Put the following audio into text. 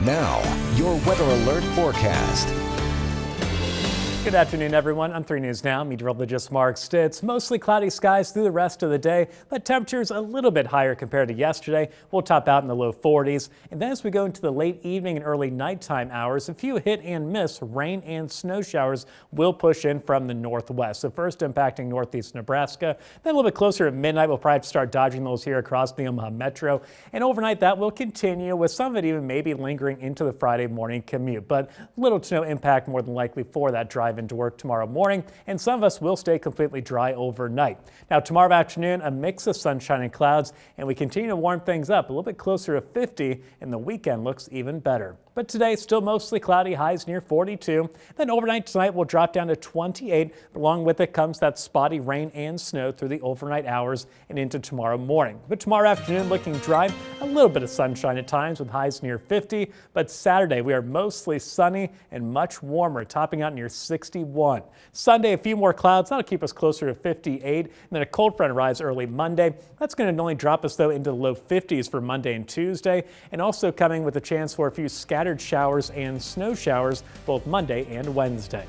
Now, your weather alert forecast. Good afternoon, everyone. I'm 3 News Now. Meteorologist Mark Stitz. Mostly cloudy skies through the rest of the day, but temperatures a little bit higher compared to yesterday. We'll top out in the low 40s. And then as we go into the late evening and early nighttime hours, a few hit and miss rain and snow showers will push in from the northwest. So first impacting northeast Nebraska. Then a little bit closer at midnight, we'll probably start dodging those here across the Omaha Metro. And overnight, that will continue with some of it even maybe lingering into the Friday morning commute. But little to no impact more than likely for that drive into work tomorrow morning, and some of us will stay completely dry overnight. Now, tomorrow afternoon, a mix of sunshine and clouds, and we continue to warm things up a little bit closer to 50, and the weekend looks even better. But today, it's still mostly cloudy, highs near 42. Then overnight tonight will drop down to 28. Along with it comes that spotty rain and snow through the overnight hours and into tomorrow morning. But tomorrow afternoon looking dry, a little bit of sunshine at times with highs near 50. But Saturday, we are mostly sunny and much warmer, topping out near 61. Sunday, a few more clouds. That'll keep us closer to 58. And then a cold front arrives early Monday. That's going to only drop us, though, into the low 50s for Monday and Tuesday. And also coming with a chance for a few scattered showers and snow showers both Monday and Wednesday.